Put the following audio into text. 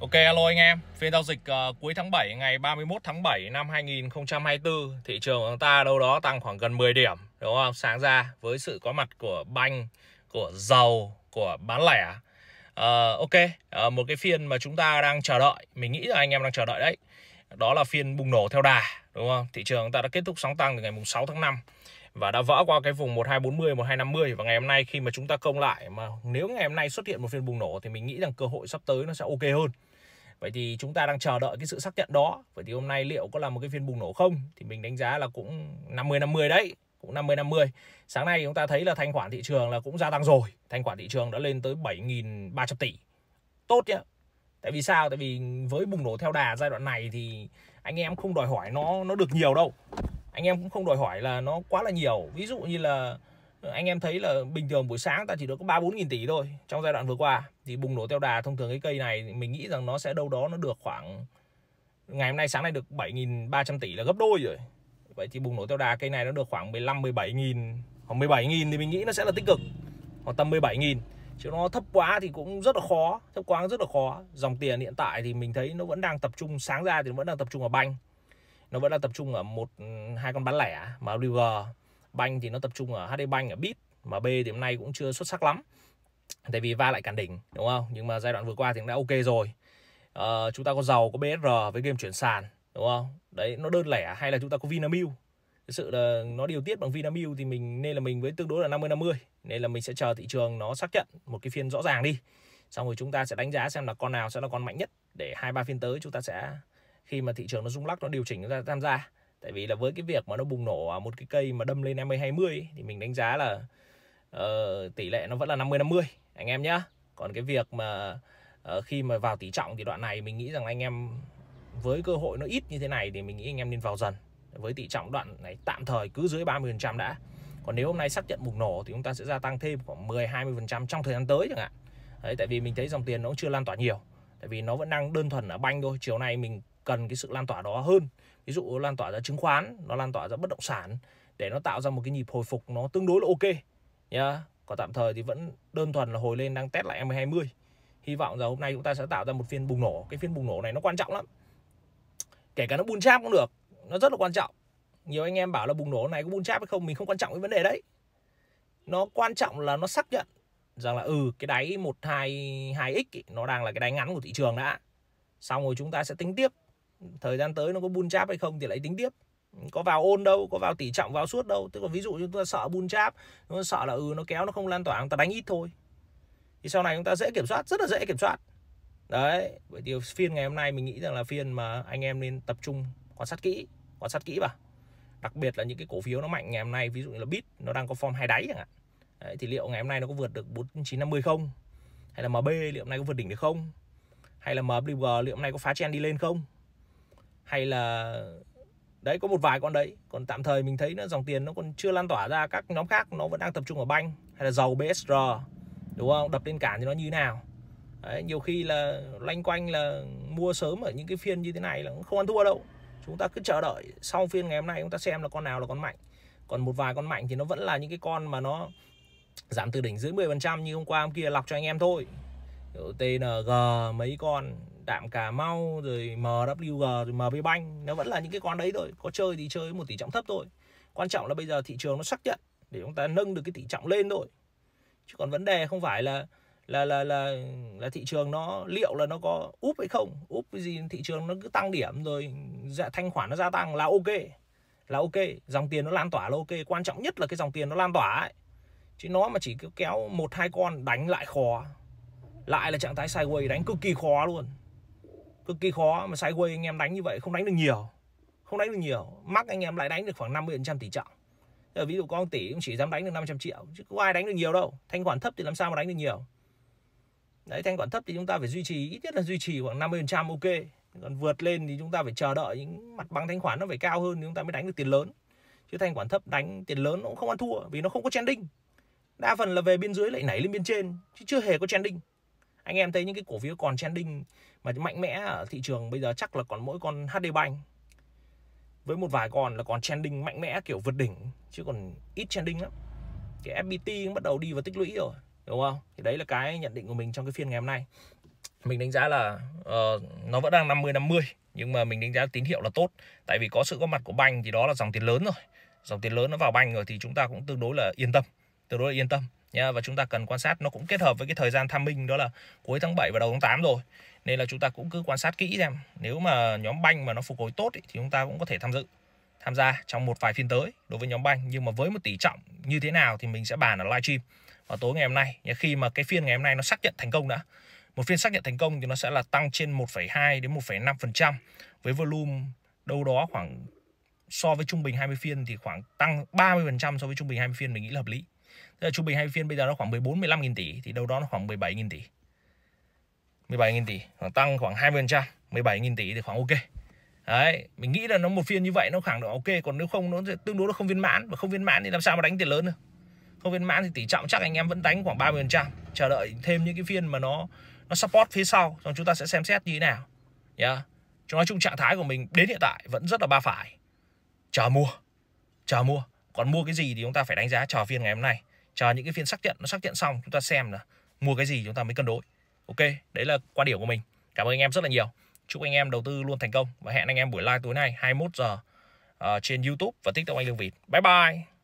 Ok alo anh em, phiên giao dịch uh, cuối tháng 7 ngày 31 tháng 7 năm 2024 Thị trường của chúng ta đâu đó tăng khoảng gần 10 điểm Đúng không? Sáng ra với sự có mặt của banh, của dầu, của bán lẻ uh, Ok, uh, một cái phiên mà chúng ta đang chờ đợi Mình nghĩ là anh em đang chờ đợi đấy Đó là phiên bùng nổ theo đà Đúng không? Thị trường chúng ta đã kết thúc sóng tăng từ ngày 6 tháng 5 và đã vỡ qua cái vùng 1240, 1250 và ngày hôm nay khi mà chúng ta công lại mà nếu ngày hôm nay xuất hiện một phiên bùng nổ thì mình nghĩ rằng cơ hội sắp tới nó sẽ ok hơn. Vậy thì chúng ta đang chờ đợi cái sự xác nhận đó. Vậy thì hôm nay liệu có là một cái phiên bùng nổ không? Thì mình đánh giá là cũng 50 50 đấy, cũng 50 50. Sáng nay chúng ta thấy là thanh khoản thị trường là cũng gia tăng rồi. Thanh khoản thị trường đã lên tới 7.300 tỷ. Tốt nhá. Tại vì sao? Tại vì với bùng nổ theo đà giai đoạn này thì anh em không đòi hỏi nó nó được nhiều đâu anh em cũng không đòi hỏi là nó quá là nhiều ví dụ như là anh em thấy là bình thường buổi sáng ta chỉ được có ba bốn nghìn tỷ thôi, trong giai đoạn vừa qua. Thì bùng nổ theo đà, thông thường cái cây này mình nghĩ rằng nó sẽ đâu đó nó được khoảng, ngày hôm nay sáng nay được 7.300 tỷ là gấp đôi rồi. Vậy thì bùng nổ theo đà, cây này nó được khoảng 15 17 nghìn khoảng 17 nghìn thì mình nghĩ nó sẽ là tích cực khoảng tầm 17 nghìn. Chứ nó thấp quá thì cũng rất là khó, thấp quá rất là khó. Dòng tiền hiện tại thì mình thấy nó vẫn đang tập trung, sáng ra thì nó vẫn đang tập trung ở banh. Nó vẫn đang tập trung ở một, hai con bán lẻ mà river banh thì nó tập trung ở HD Bank ở Bit mà B thì hôm nay cũng chưa xuất sắc lắm. Tại vì va lại cản đỉnh đúng không? Nhưng mà giai đoạn vừa qua thì cũng đã ok rồi. À, chúng ta có giàu có BSR với game chuyển sàn đúng không? Đấy nó đơn lẻ hay là chúng ta có Vinamilk? Thực sự là nó điều tiết bằng Vinamilk thì mình nên là mình với tương đối là 50 50 nên là mình sẽ chờ thị trường nó xác nhận một cái phiên rõ ràng đi. Xong rồi chúng ta sẽ đánh giá xem là con nào sẽ là con mạnh nhất để hai ba phiên tới chúng ta sẽ khi mà thị trường nó rung lắc nó điều chỉnh chúng ta tham gia tại vì là với cái việc mà nó bùng nổ một cái cây mà đâm lên 50 20 thì mình đánh giá là uh, tỷ lệ nó vẫn là 50 50 anh em nhá. Còn cái việc mà uh, khi mà vào tỷ trọng thì đoạn này mình nghĩ rằng anh em với cơ hội nó ít như thế này thì mình nghĩ anh em nên vào dần. Với tỷ trọng đoạn này tạm thời cứ dưới 30% đã. Còn nếu hôm nay xác nhận bùng nổ thì chúng ta sẽ gia tăng thêm khoảng 10 20% trong thời gian tới chẳng hạn. Đấy tại vì mình thấy dòng tiền nó cũng chưa lan tỏa nhiều. Tại vì nó vẫn đang đơn thuần ở banh thôi. Chiều nay mình cần cái sự lan tỏa đó hơn. Ví dụ lan tỏa ra chứng khoán, nó lan tỏa ra bất động sản, để nó tạo ra một cái nhịp hồi phục nó tương đối là ok, nhá. Còn tạm thời thì vẫn đơn thuần là hồi lên đang test lại M20 hy vọng rằng hôm nay chúng ta sẽ tạo ra một phiên bùng nổ. Cái phiên bùng nổ này nó quan trọng lắm. Kể cả nó bùn cháp cũng được, nó rất là quan trọng. Nhiều anh em bảo là bùng nổ này có bùn cháp hay không, mình không quan trọng cái vấn đề đấy. Nó quan trọng là nó xác nhận rằng là ừ cái đáy 122x nó đang là cái đáy ngắn của thị trường đã. Xong rồi chúng ta sẽ tính tiếp thời gian tới nó có bull cháp hay không thì lại tính tiếp. Có vào ôn đâu có vào tỷ trọng vào suốt đâu. Tức là ví dụ chúng ta sợ bull cháp chúng ta sợ là ừ nó kéo nó không lan tỏa chúng ta đánh ít thôi. Thì sau này chúng ta dễ kiểm soát rất là dễ kiểm soát. Đấy vậy thì phiên ngày hôm nay mình nghĩ rằng là phiên mà anh em nên tập trung quan sát kỹ quan sát kỹ vào. Đặc biệt là những cái cổ phiếu nó mạnh ngày hôm nay ví dụ như là bit nó đang có form hai đáy chẳng hạn. Đấy, thì liệu ngày hôm nay nó có vượt được 4950 không? Hay là MB liệu hôm nay có vượt đỉnh được không? Hay là MWG liệu hôm nay có phá chen đi lên không? Hay là đấy có một vài con đấy. Còn tạm thời mình thấy nó dòng tiền nó còn chưa lan tỏa ra các nhóm khác nó vẫn đang tập trung ở banh hay là dầu BSR đúng không? Đập lên cản thì nó như nào? Đấy, nhiều khi là loanh quanh là mua sớm ở những cái phiên như thế này là không ăn thua đâu. Chúng ta cứ chờ đợi sau phiên ngày hôm nay chúng ta xem là con nào là con mạnh. Còn một vài con mạnh thì nó vẫn là những cái con mà nó giảm từ đỉnh dưới 10% như hôm qua hôm kia lọc cho anh em thôi. TNG mấy con Đạm Cà Mau rồi MWG rồi MB Bank. Nó vẫn là những cái con đấy thôi. Có chơi thì chơi một tỷ trọng thấp thôi. Quan trọng là bây giờ thị trường nó xác nhận để chúng ta nâng được cái tỷ trọng lên thôi. Chứ còn vấn đề không phải là là là là là thị trường nó liệu là nó có úp hay không? Úp cái gì thị trường nó cứ tăng điểm rồi dạ, thanh khoản nó gia tăng là ok. Là ok. Dòng tiền nó lan tỏa là ok. Quan trọng nhất là cái dòng tiền nó lan tỏa ấy. Chứ nó mà chỉ cứ kéo một hai con đánh lại khó. Lại là trạng thái sideways đánh cực kỳ khó luôn cực kỳ khó mà sideways anh em đánh như vậy, không đánh được nhiều, không đánh được nhiều. Mắc anh em lại đánh được khoảng 50% tỷ trọng. Giờ ví dụ con tỷ cũng chỉ dám đánh được 500 triệu, chứ có ai đánh được nhiều đâu. Thanh khoản thấp thì làm sao mà đánh được nhiều? Đấy, thanh khoản thấp thì chúng ta phải duy trì, ít nhất là duy trì khoảng 50% ok. Còn vượt lên thì chúng ta phải chờ đợi những mặt bằng thanh khoản nó phải cao hơn thì chúng ta mới đánh được tiền lớn. Chứ thanh khoản thấp đánh tiền lớn nó cũng không ăn thua, vì nó không có trending. Đa phần là về bên dưới lại nảy lên bên trên, chứ chưa hề có trending anh em thấy những cái cổ phiếu còn trending mà mạnh mẽ ở thị trường bây giờ chắc là còn mỗi con HD Bank. Với một vài con là còn trending mạnh mẽ kiểu vượt đỉnh chứ còn ít trending lắm. Cái FPT cũng bắt đầu đi vào tích lũy rồi đúng không? Thì đấy là cái nhận định của mình trong cái phiên ngày hôm nay. Mình đánh giá là uh, nó vẫn đang 50 50 nhưng mà mình đánh giá tín hiệu là tốt. Tại vì có sự có mặt của banh thì đó là dòng tiền lớn rồi. Dòng tiền lớn nó vào banh rồi thì chúng ta cũng tương đối là yên tâm tương đối là yên tâm nhá và chúng ta cần quan sát nó cũng kết hợp với cái thời gian tham minh đó là cuối tháng 7 và đầu tháng 8 rồi. Nên là chúng ta cũng cứ quan sát kỹ xem. Nếu mà nhóm banh mà nó phục hồi tốt ý, thì chúng ta cũng có thể tham dự tham gia trong một vài phiên tới đối với nhóm banh. Nhưng mà với một tỷ trọng như thế nào thì mình sẽ bàn ở livestream vào tối ngày hôm nay. Khi mà cái phiên ngày hôm nay nó xác nhận thành công đã. Một phiên xác nhận thành công thì nó sẽ là tăng trên 1,2 đến 1,5% với volume đâu đó khoảng so với trung bình 20 phiên thì khoảng tăng 30% so với trung bình 20 phiên mình nghĩ là hợp lý. Tức là trung bình hai phiên bây giờ nó khoảng 14 15 nghìn tỷ thì đâu đó nó khoảng 17 nghìn tỷ. 17 nghìn tỷ, khoảng tăng khoảng 20%, 17 nghìn tỷ thì khoảng ok. Đấy, mình nghĩ là nó một phiên như vậy nó khoảng độ ok, còn nếu không nó tương đối nó không viên mãn và không viên mãn thì làm sao mà đánh tiền lớn được. Không viên mãn thì tỷ trọng chắc anh em vẫn đánh khoảng 30%, chờ đợi thêm những cái phiên mà nó nó support phía sau xong chúng ta sẽ xem xét như thế nào nhá yeah. nói chung trạng thái của mình đến hiện tại vẫn rất là ba phải chờ mua chờ mua còn mua cái gì thì chúng ta phải đánh giá chờ phiên ngày hôm nay. Chờ những cái phiên xác nhận nó xác nhận xong chúng ta xem là mua cái gì chúng ta mới cân đối. Ok đấy là quan điểm của mình. Cảm ơn anh em rất là nhiều. Chúc anh em đầu tư luôn thành công và hẹn anh em buổi live tối nay 21 giờ uh, trên YouTube và TikTok anh Lương Vịt. Bye bye!